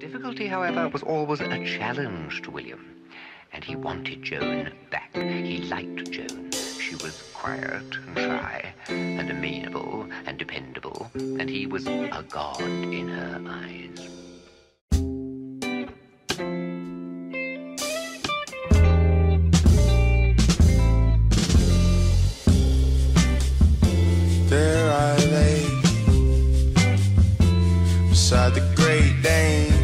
Difficulty, however, was always a challenge to William, and he wanted Joan back. He liked Joan. She was quiet and shy and amenable and dependable, and he was a god in her eyes. There I lay beside the great Dane.